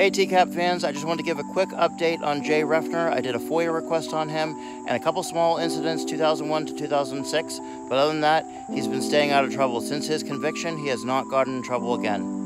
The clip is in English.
Hey TCAP fans, I just wanted to give a quick update on Jay Reffner. I did a FOIA request on him and a couple small incidents 2001 to 2006, but other than that, he's been staying out of trouble. Since his conviction, he has not gotten in trouble again.